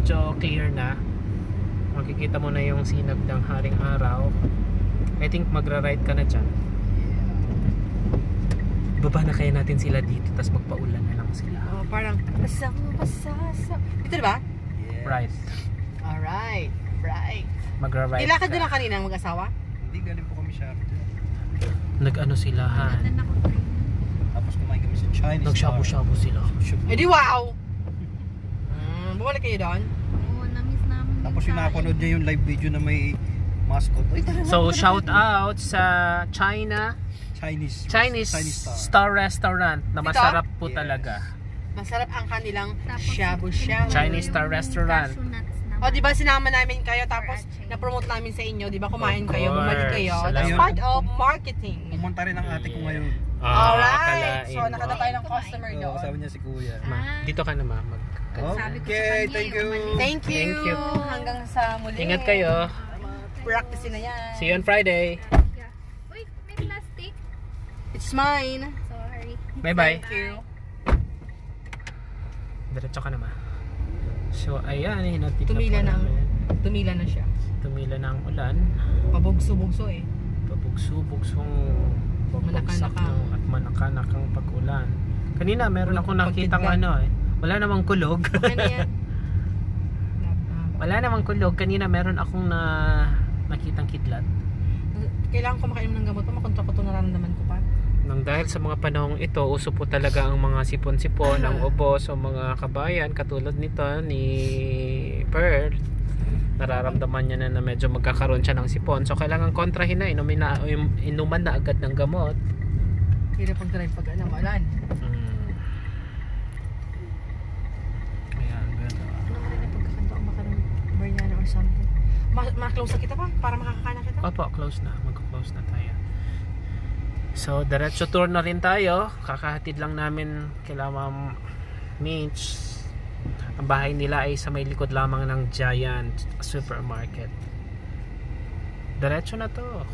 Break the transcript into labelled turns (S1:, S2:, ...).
S1: medyo clear na. Makikita mo na yung sinag ng haring araw. I think magra-ride ka na dyan. Baba na kaya natin sila dito, tapos magpaulan na lang sila.
S2: Oh, parang, basang basasa. Ito diba?
S3: Yes.
S1: Right.
S2: Alright. Right.
S1: Magra-ride
S2: Ilakad
S1: ka.
S2: na lang kanina mag-asawa?
S3: Hindi, galing po kami siya.
S1: Nag-ano sila,
S4: tayo.
S3: Tapos kumain kami sa Chinese
S1: Nag-shabu-shabu sila.
S2: Eh di wow! Bumalik kayo doon?
S4: Oo, na-miss namin
S3: Tapos yung napanood niya yung live video na may mascot. Tara na,
S1: So,
S3: tara
S1: shout out sa China
S3: Chinese.
S1: Chinese
S3: Chinese star.
S1: Star Restaurant na masarap po
S3: Yes.
S1: talaga.
S2: Masarap ang kanilang shabu-shabu.
S1: Chinese Star Restaurant.
S2: O, di ba sinama namin kayo tapos na-promote namin sa inyo, di ba kumain
S1: Of
S2: kayo, bumalik
S1: course.
S2: kayo.
S1: Salamat.
S2: That's part of marketing.
S3: Pumunta rin ang ate ko ngayon.
S1: Ah,
S2: Alright!
S1: akalain
S2: So,
S1: mo.
S2: tayo ng customer
S3: So,
S2: doon.
S3: kasama niya si kuya.
S1: Ma, dito ka na ma. Mag
S4: Sabi
S3: Okay,
S4: kanya,
S3: thank you.
S2: Thank you.
S1: Thank you.
S2: Hanggang sa muli.
S1: Ingat kayo.
S2: Practice na yan.
S1: See you on Friday.
S4: Yeah. Uy, may plastic.
S2: It's mine.
S4: Sorry.
S1: Bye-bye.
S2: Thank you.
S1: Diretso ka na ma. So, ayan. Hinatid
S2: Tumila
S1: na
S2: na. Tumila na siya.
S1: Tumila na ang ulan.
S2: Pabugso-bugso eh.
S1: Pabugso-bugsong babagsak
S2: Manakanakang.
S1: ng- at manakanakang pag-ulan. Kanina, meron akong nakitang ano eh. Wala namang kulog.
S2: Ano yan?
S1: Wala namang kulog. Kanina meron akong na nakitang kidlat.
S2: Kailangan ko makainom ng gamot pa. Makontra ko ito nararamdaman ko pa.
S1: Nang dahil sa mga panahong ito, uso po talaga ang mga sipon-sipon, ang ubos o mga kabayan katulad nito ni Pearl. Nararamdaman niya na, na medyo magkakaroon siya ng sipon. So kailangan kontrahin na, inumin na, inuman na agad ng gamot.
S2: Hirap pag-drive pag ano, malan.
S1: Mm. Ayan, gano'n.
S2: Ano mo rin ang pagkakanta o baka ng Bernana or something. Ma- Ma-close na kita pa para makakakana kita.
S1: Opo, close na. Mag-close na tayo. So, diretso tour na rin tayo. Kakahatid lang namin kila Ma'am Mitch. Ang bahay nila ay sa may likod lamang ng Giant Supermarket. Diretso na to.